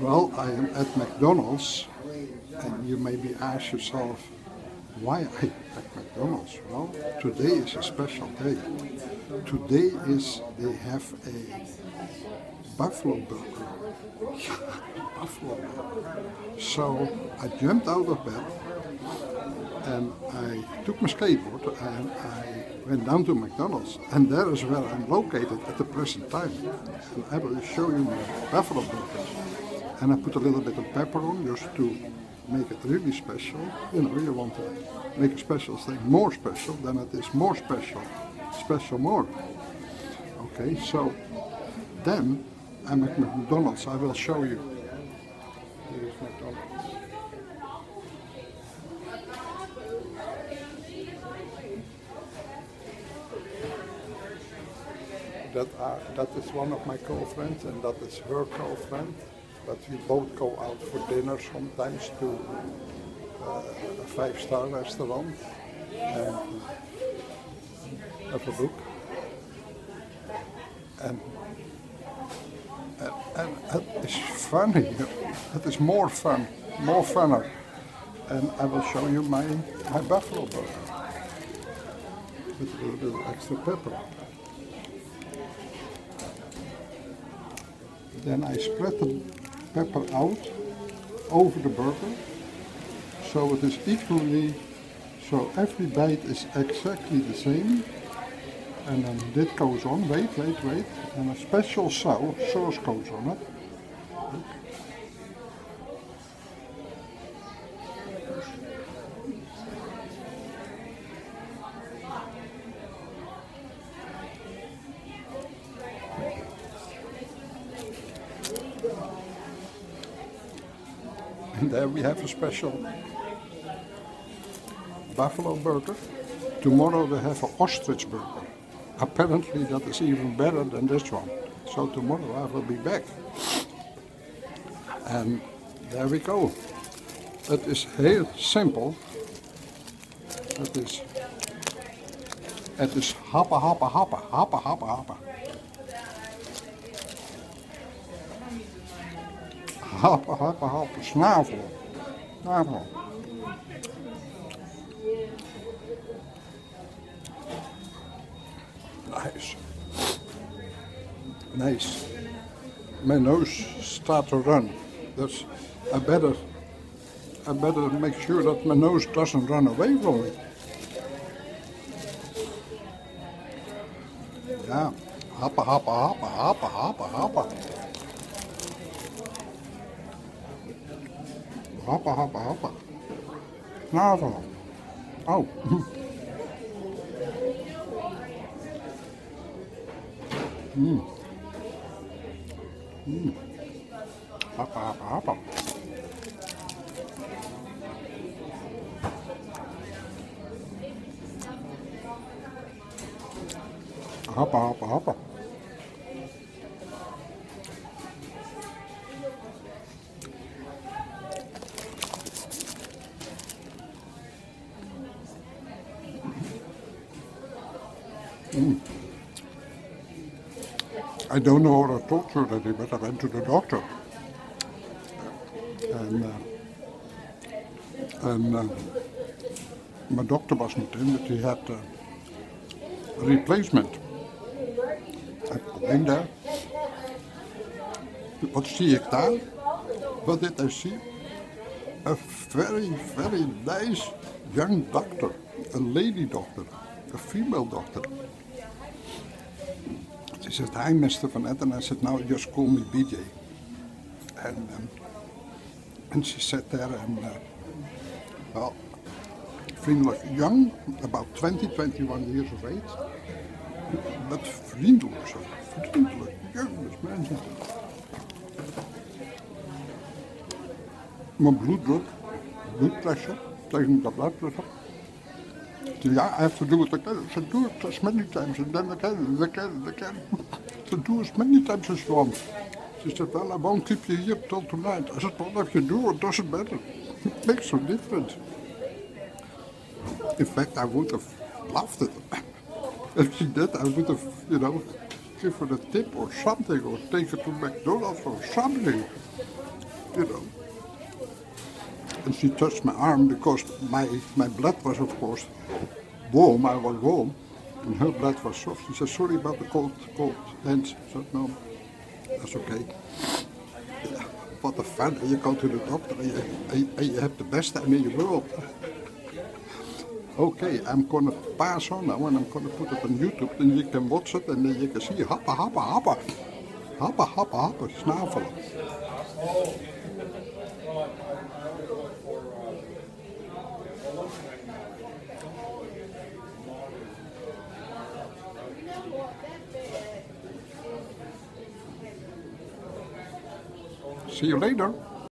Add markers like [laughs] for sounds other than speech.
Well, I am at McDonald's, and you maybe ask yourself, why I at McDonald's? Well, today is a special day. Today is they have a buffalo burger. [laughs] buffalo burger. So I jumped out of bed and took my skateboard and I went down to McDonald's and there is where I'm located at the present time. And I will show you my buffalo burgers. And I put a little bit of pepper on just to make it really special. You know, you want to make a special thing more special, than it is more special. Special more. Okay, so then I'm at McDonald's. I will show you. Here is McDonald's. That are that is one of my girlfriends and that is her girlfriend. But we both go out for dinner sometimes to uh, a five-star restaurant and have a look. And and, and it is funny. It is more fun, more funner. And I will show you my my buffalo burger with a little bit extra pepper. Then I spread the pepper out over the burger so it is equally, so every bite is exactly the same. And then this goes on, wait, wait, wait, and a special sau sauce goes on it. And there we have a special buffalo burger. Tomorrow they have an ostrich burger. Apparently that is even better than this one. So tomorrow I will be back. And there we go. Het is heel simpel. Het is, het is happen, happen, happen, happen, happen, happen. Happen, happen, happen, snavel. Snavel. Nice. Nice. My nose start to run. That's I better I better make sure that my nose doesn't run away from me. Ja, happen, happen, happen, happen, happen, happen. Happen, happen, happen. Snavel. Oh. Mm. Mm. Hoppa, hoppa, hoppa. Hoppa, hoppa, hoppa. I don't know what I told you already, but I went to the doctor. And, uh, and uh, my doctor was not in, but he had uh, a replacement. Ik ben daar. Wat zie ik did I see? A very, very nice young doctor. A lady doctor. A female doctor. She said, hi, Mr. Van Etten. I said, now just call me BJ. And, um, and she sat there and, uh, well, vriendelijk young, about 20, 21 years of age. But vriendelijk zo, vriendelijk, jongens, mensen. Mijn bloeddruk, bloedpressure, tegen de bloedpressure. Yeah, I have to do it again. So do it as many times and then again and again and again. So do as many times as you want. She said, well, I won't keep you here till tonight. I said, well, if you do, it doesn't matter. It makes no difference. In fact, I would have loved it. if she did, I would have, you know, give her a tip or something, or take her to McDonald's or something, you know. And she touched my arm because my, my blood was, of course, warm. I was warm, and her blood was soft. She said, sorry about the cold, cold hands. I said, no, that's okay. What a fun. You go to the doctor and you, and have the best time in the world. Okay, I'm gonna pass on now and I'm gonna put it on YouTube and you can watch it and then you can see happa happa happa. Happa happa happa, snavelen. See you later.